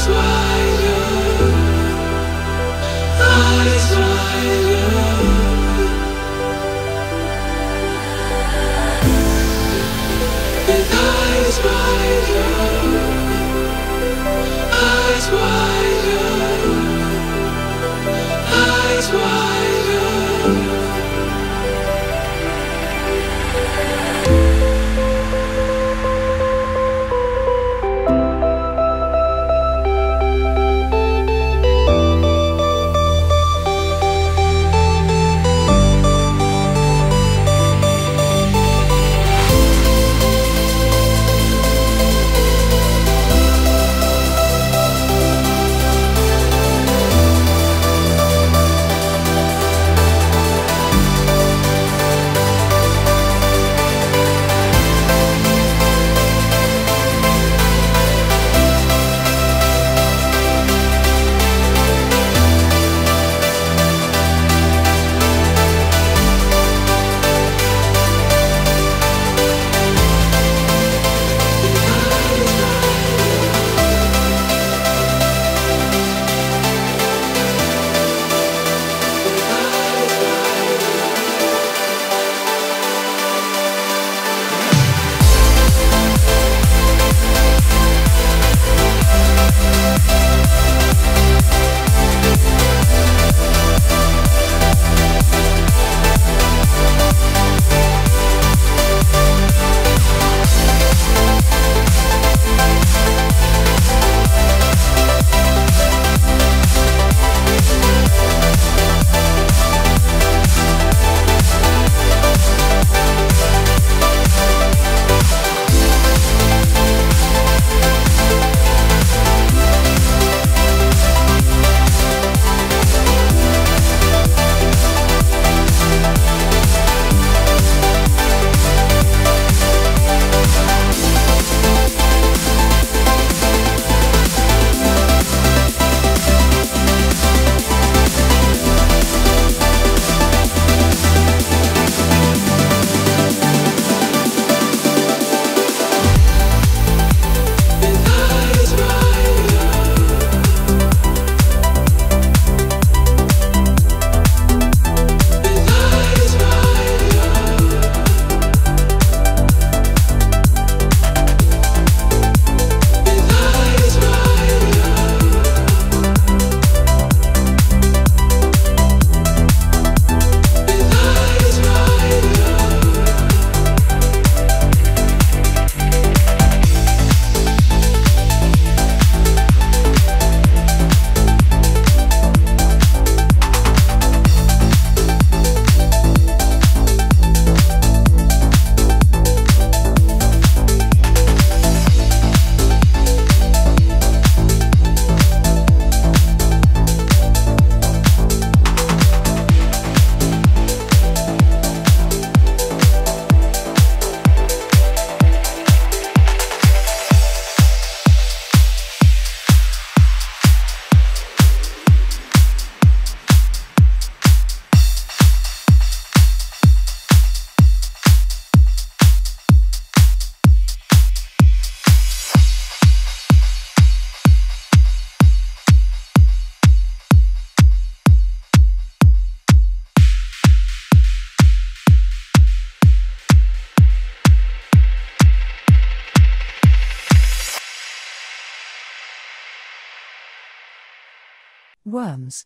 Eyes wide Worms